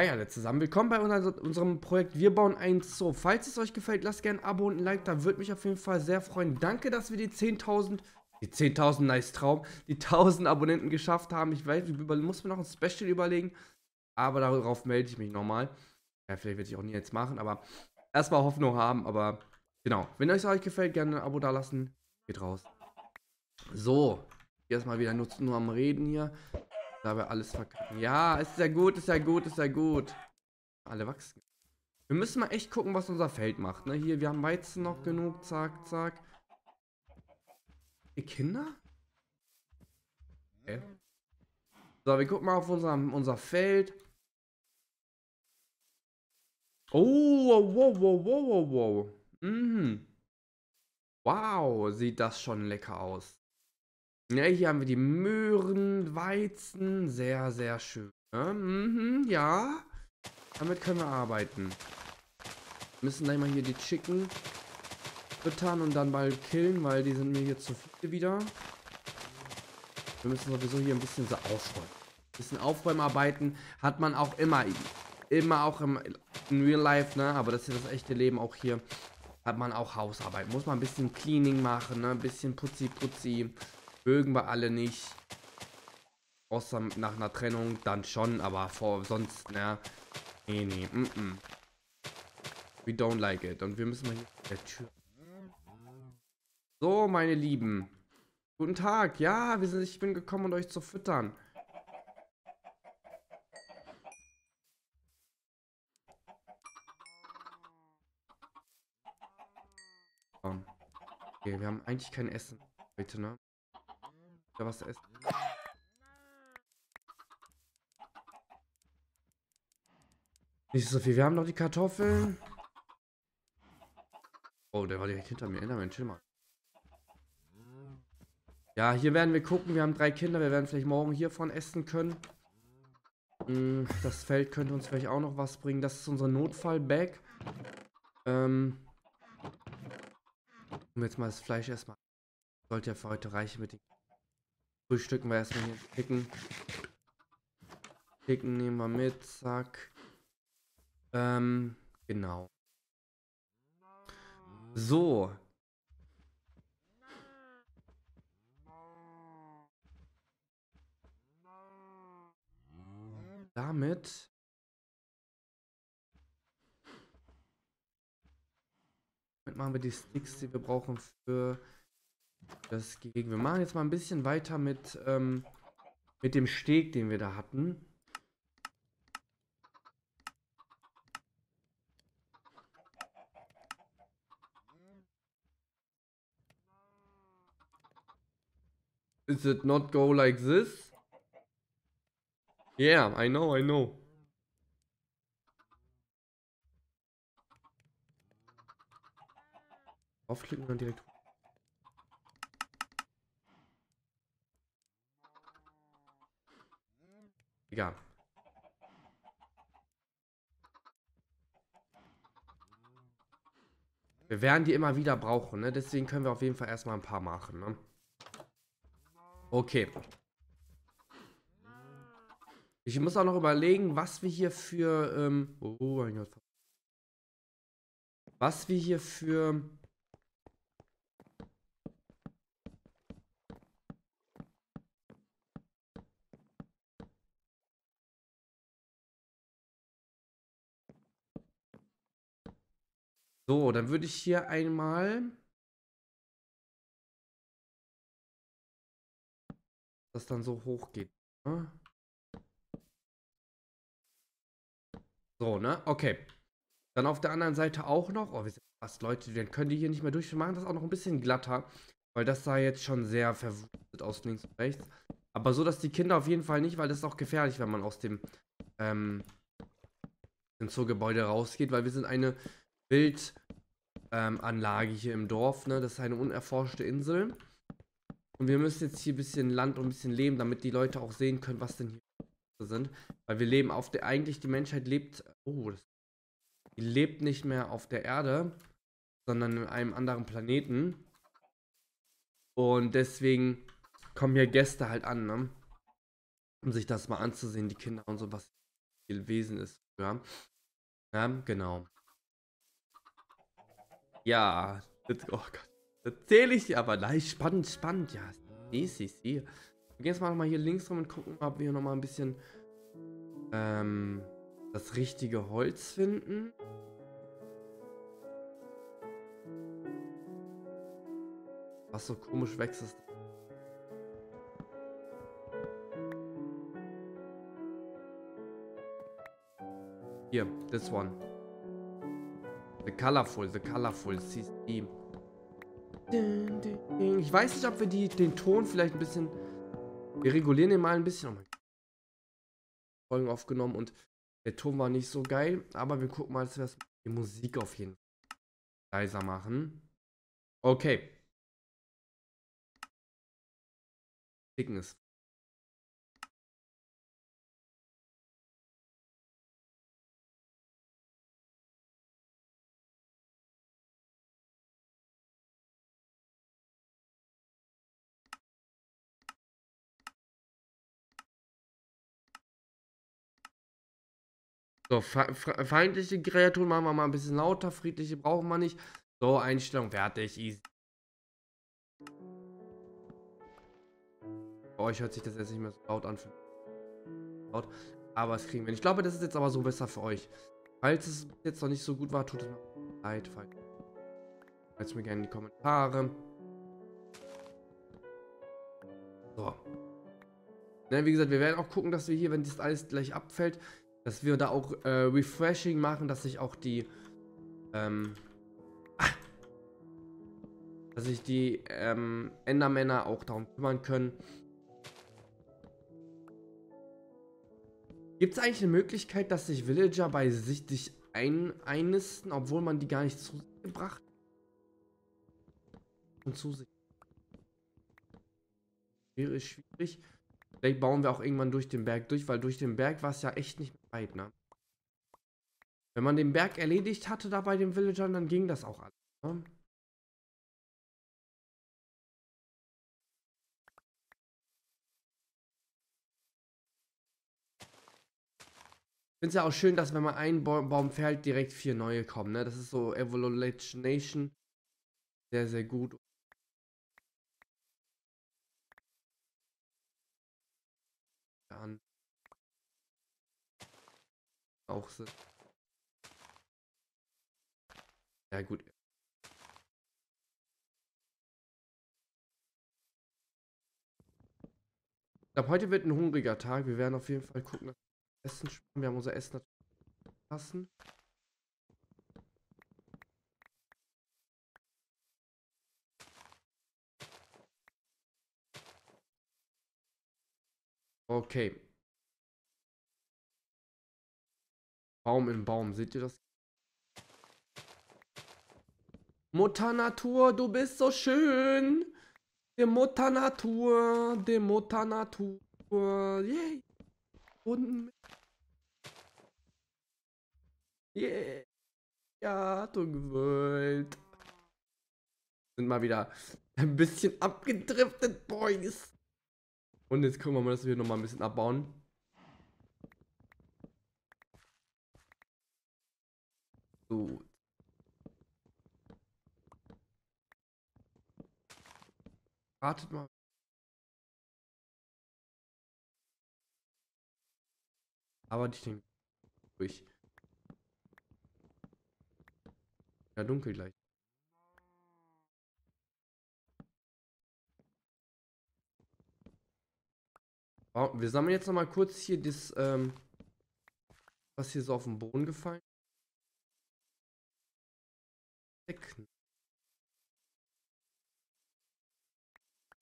Hey alle zusammen, willkommen bei unserem Projekt Wir bauen ein Zoo. Falls es euch gefällt, lasst gerne ein Abo und ein Like, da würde mich auf jeden Fall sehr freuen. Danke, dass wir die 10.000, die 10.000, nice Traum, die 1.000 Abonnenten geschafft haben. Ich weiß, ich muss mir noch ein Special überlegen, aber darauf melde ich mich nochmal. Ja, vielleicht werde ich auch nie jetzt machen, aber erstmal Hoffnung haben, aber genau. Wenn es euch gefällt, gerne ein Abo da lassen. Geht raus. So, erstmal wieder nur, nur am Reden hier. Da wir alles verkacken. Ja, ist ja gut, ist ja gut, ist ja gut. Alle wachsen. Wir müssen mal echt gucken, was unser Feld macht. Ne? Hier, wir haben Weizen noch genug. Zack, zack. Die Kinder? Okay. So, wir gucken mal auf unser, unser Feld. Oh, wow, wow, wow, wow, wow. Mhm. Wow, sieht das schon lecker aus. Ja, hier haben wir die Möhren, Weizen. Sehr, sehr schön. Ja, mhm, ja. Damit können wir arbeiten. Wir müssen gleich mal hier die Chicken füttern und dann bald killen, weil die sind mir hier zu viele wieder. Wir müssen sowieso hier ein bisschen so aufräumen. Ein bisschen Aufräumarbeiten hat man auch immer. Immer auch im in Real Life, ne? Aber das ist das echte Leben auch hier. Hat man auch Hausarbeit. Muss man ein bisschen Cleaning machen, ne? Ein bisschen putzi putzi. Mögen wir alle nicht. Außer nach einer Trennung dann schon, aber vor sonst, ne? Nee, nee, mm, mm. We don't like it. Und wir müssen mal hier der Tür. So, meine Lieben. Guten Tag. Ja, wir sind, ich bin gekommen, um euch zu füttern. Okay, wir haben eigentlich kein Essen heute, ne? Ja, was essen. Nicht so viel. Wir haben noch die Kartoffeln. Oh, der war direkt hinter mir. Enderman, chill mal. Ja, hier werden wir gucken. Wir haben drei Kinder. Wir werden vielleicht morgen hiervon essen können. Hm, das Feld könnte uns vielleicht auch noch was bringen. Das ist unser Notfall-Bag. Ähm. Um jetzt mal das Fleisch erstmal. Sollte ja für heute reichen mit den Frühstücken wir erstmal hier picken. Picken nehmen wir mit, zack. Ähm, genau. So. Damit Damit machen wir die Sticks, die wir brauchen für das Gegen. Wir machen jetzt mal ein bisschen weiter mit, ähm, mit dem Steg, den wir da hatten. Is it not go like this? Yeah, I know, I know. Aufklicken und direkt Egal. Wir werden die immer wieder brauchen, ne? Deswegen können wir auf jeden Fall erstmal ein paar machen, ne? Okay. Ich muss auch noch überlegen, was wir hier für, ähm, oh mein Gott. Was wir hier für So, dann würde ich hier einmal das dann so hoch geht. Ne? So, ne? Okay. Dann auf der anderen Seite auch noch. Oh, wir sind fast Leute, dann können die hier nicht mehr durch. Wir machen das auch noch ein bisschen glatter. Weil das sah jetzt schon sehr verwuchtet aus links und rechts. Aber so, dass die Kinder auf jeden Fall nicht, weil das ist auch gefährlich, wenn man aus dem ähm, Zoogebäude rausgeht. Weil wir sind eine Wildanlage ähm, hier im Dorf. Ne? Das ist eine unerforschte Insel. Und wir müssen jetzt hier ein bisschen Land und ein bisschen leben, damit die Leute auch sehen können, was denn hier sind. Weil wir leben auf der, eigentlich die Menschheit lebt, oh, das, die lebt nicht mehr auf der Erde, sondern in einem anderen Planeten. Und deswegen kommen hier Gäste halt an, ne? Um sich das mal anzusehen, die Kinder und so, was viel Wesen ist. Ja, ja genau. Ja, das, oh Gott. Erzähle ich dir aber. Nein, spannend, spannend. Ja, sieh, sieh, sieh. Wir gehen jetzt mal nochmal hier links rum und gucken, ob wir nochmal ein bisschen ähm, das richtige Holz finden. Was so komisch wächst ist. Hier, this one. The colorful, the colorful, CC. Ich weiß nicht, ob wir die, den Ton vielleicht ein bisschen... Wir regulieren den mal ein bisschen. Oh Folgen aufgenommen und der Ton war nicht so geil. Aber wir gucken mal, dass wir die Musik auf jeden Fall leiser machen. Okay. Dickness. So, feindliche Kreaturen machen wir mal ein bisschen lauter, friedliche brauchen wir nicht. So, Einstellung fertig, easy. Bei euch hört sich das jetzt nicht mehr so laut an. Aber es kriegen wir. Ich glaube, das ist jetzt aber so besser für euch. Falls es jetzt noch nicht so gut war, tut es mir leid. Schreibt mir gerne in die Kommentare. So. Ne, wie gesagt, wir werden auch gucken, dass wir hier, wenn das alles gleich abfällt, dass wir da auch äh, Refreshing machen, dass sich auch die, ähm, dass sich die ähm, Endermänner auch darum kümmern können. Gibt es eigentlich eine Möglichkeit, dass sich Villager bei sich dich ein einnisten, obwohl man die gar nicht zu sich gebracht und zu sich? Wäre schwierig. Vielleicht bauen wir auch irgendwann durch den Berg durch, weil durch den Berg war es ja echt nicht weit, ne? Wenn man den Berg erledigt hatte da bei den Villagern, dann ging das auch alles. Ne? Finde es ja auch schön, dass wenn man einen Baum fällt, direkt vier neue kommen. Ne? Das ist so Evolution Sehr, sehr gut. An. Auch so. Ja, gut. Ich glaube, heute wird ein hungriger Tag. Wir werden auf jeden Fall gucken, dass wir Essen sparen. Wir haben unser Essen lassen. Okay. Baum im Baum, seht ihr das? Mutter Natur, du bist so schön. Die Mutter Natur, die Mutter Natur. Yay. Und Yeah. Ja, du gewollt. Sind mal wieder ein bisschen abgedriftet, Boys. Und jetzt gucken wir mal, dass wir nochmal ein bisschen abbauen. So. Wartet mal. Aber ich denke durch. Ja, dunkel gleich. Wir sammeln jetzt noch mal kurz hier das, ähm, was hier so auf den Boden gefallen.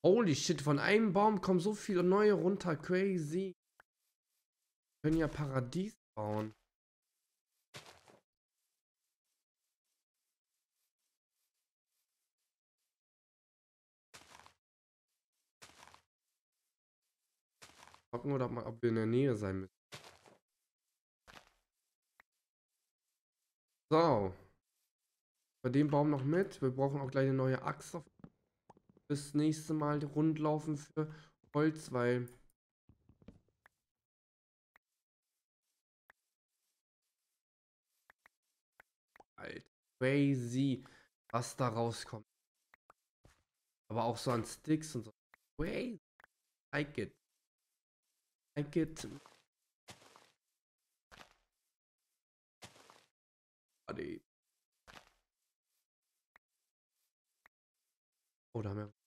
Holy shit, von einem Baum kommen so viele neue runter. Crazy. Wir können ja Paradies bauen. Gucken oder ob wir in der Nähe sein müssen. So. Bei dem Baum noch mit. Wir brauchen auch gleich eine neue Axt das nächste Mal rundlaufen für Holz, weil Alter. Crazy, was da rauskommt. Aber auch so an Sticks und so. Crazy. Like it. Like it. Ade. Oh, da haben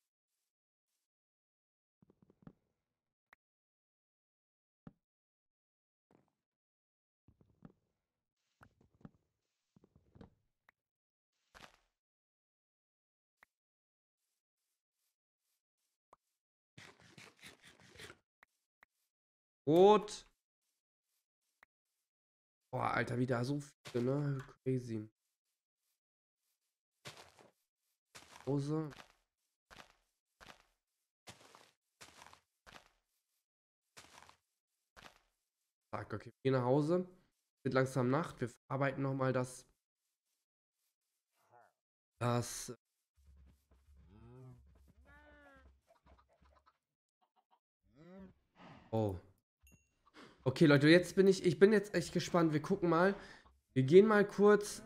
Rot. Boah, Alter, wieder so viele, ne? Crazy. Hose. Zack, okay, wir gehen nach Hause. Wird langsam Nacht. Wir verarbeiten nochmal das. Das. Oh. Okay, Leute, jetzt bin ich, ich bin jetzt echt gespannt. Wir gucken mal. Wir gehen mal kurz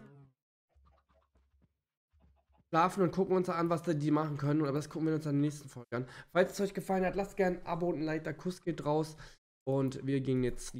schlafen und gucken uns an, was die machen können. Aber das gucken wir uns in der nächsten Folge an. Falls es euch gefallen hat, lasst gerne ein Abo und ein Like. Der Kuss geht raus. Und wir gehen jetzt